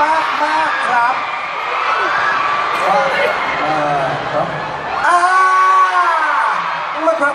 มากมากครับอ่าครับอ่าอ้วาครับ